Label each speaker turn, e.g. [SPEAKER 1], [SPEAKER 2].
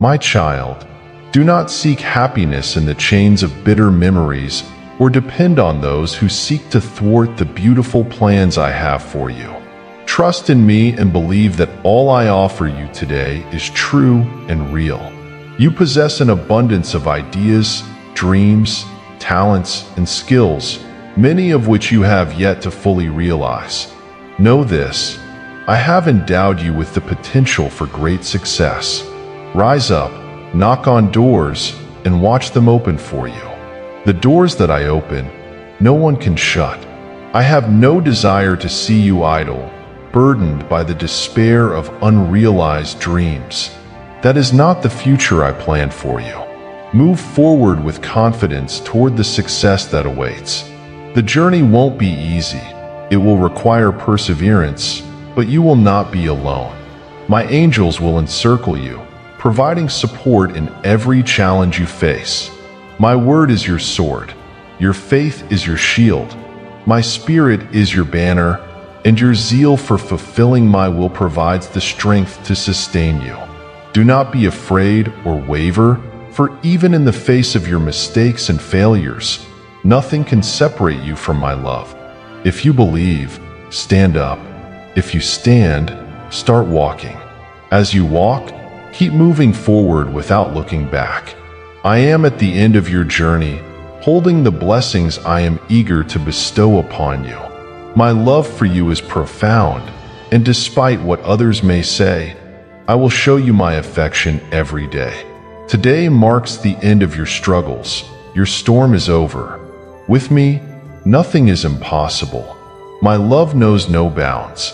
[SPEAKER 1] My child, do not seek happiness in the chains of bitter memories or depend on those who seek to thwart the beautiful plans I have for you. Trust in me and believe that all I offer you today is true and real. You possess an abundance of ideas, dreams, talents, and skills, many of which you have yet to fully realize. Know this, I have endowed you with the potential for great success. Rise up, knock on doors, and watch them open for you. The doors that I open, no one can shut. I have no desire to see you idle, burdened by the despair of unrealized dreams. That is not the future I planned for you. Move forward with confidence toward the success that awaits. The journey won't be easy. It will require perseverance, but you will not be alone. My angels will encircle you, providing support in every challenge you face. My word is your sword, your faith is your shield, my spirit is your banner, and your zeal for fulfilling my will provides the strength to sustain you. Do not be afraid or waver, for even in the face of your mistakes and failures, nothing can separate you from my love. If you believe, stand up. If you stand, start walking. As you walk, keep moving forward without looking back. I am at the end of your journey, holding the blessings I am eager to bestow upon you. My love for you is profound, and despite what others may say, I will show you my affection every day. Today marks the end of your struggles. Your storm is over. With me, nothing is impossible. My love knows no bounds.